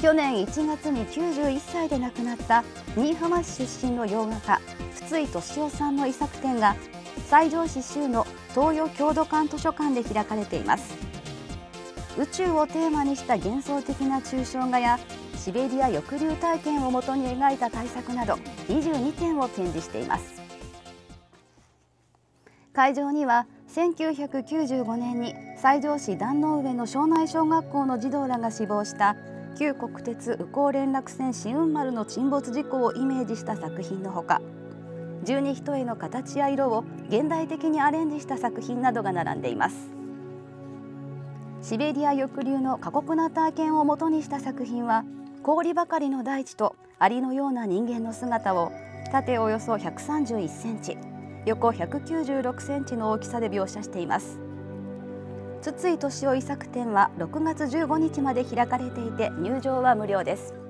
去年1月に91歳で亡くなった新居浜市出身の洋画家筒井敏夫さんの遺作展が西条市州の東洋郷土館図書館で開かれています。宇宙をテーマにした幻想的な抽象画やシベリア抑留体験をもとに描いた大作など22点を展示しています。会場には1995年に西条市壇の上の庄内小学校の児童らが死亡した旧国鉄宇高連絡船新雲丸の沈没事故をイメージした作品のほか十二人への形や色を現代的にアレンジした作品などが並んでいます。シベリア抑留の過酷な体験をもとにした作品は氷ばかりの大地とアリのような人間の姿を縦およそ131センチ横196センチの大きさで描写しています。筒井敏夫遺作展は6月15日まで開かれていて入場は無料です。